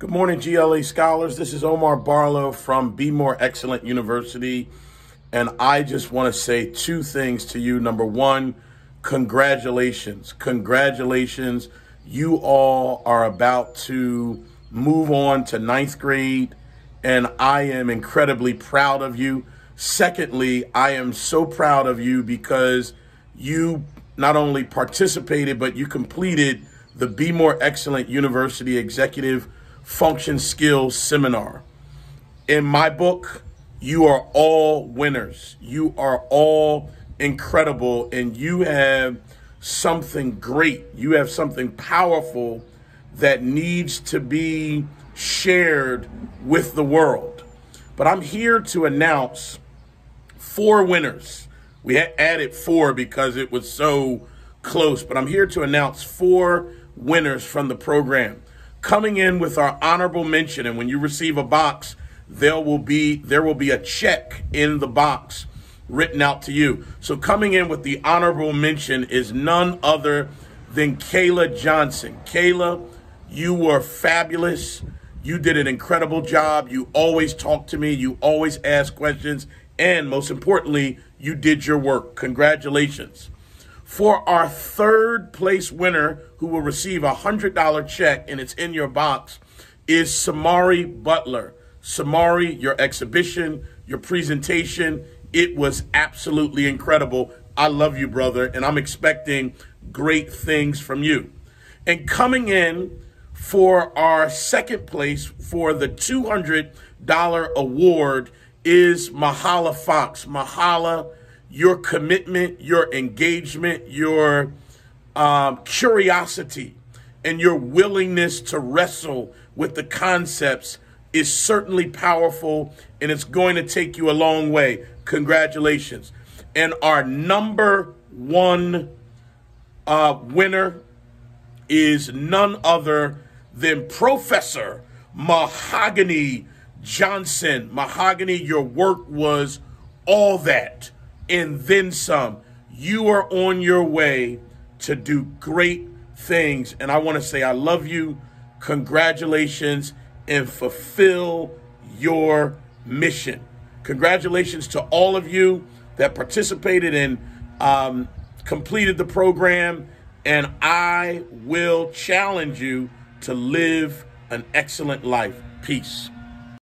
Good morning, GLA scholars. This is Omar Barlow from Be More Excellent University. And I just want to say two things to you. Number one, congratulations. Congratulations. You all are about to move on to ninth grade, and I am incredibly proud of you. Secondly, I am so proud of you because you not only participated, but you completed the Be More Excellent University Executive Function Skills Seminar. In my book, you are all winners. You are all incredible, and you have something great. You have something powerful that needs to be shared with the world. But I'm here to announce four winners. We added four because it was so close, but I'm here to announce four winners from the program. Coming in with our honorable mention, and when you receive a box, there will be there will be a check in the box written out to you. So coming in with the honorable mention is none other than Kayla Johnson. Kayla, you were fabulous. You did an incredible job. You always talk to me. You always ask questions. And most importantly, you did your work. Congratulations. For our third place winner, who will receive a $100 check and it's in your box, is Samari Butler. Samari, your exhibition, your presentation, it was absolutely incredible. I love you, brother, and I'm expecting great things from you. And coming in for our second place for the $200 award is Mahala Fox. Mahala your commitment, your engagement, your um, curiosity, and your willingness to wrestle with the concepts is certainly powerful and it's going to take you a long way. Congratulations. And our number one uh, winner is none other than Professor Mahogany Johnson. Mahogany, your work was all that and then some. You are on your way to do great things. And I want to say, I love you. Congratulations and fulfill your mission. Congratulations to all of you that participated and um, completed the program. And I will challenge you to live an excellent life. Peace.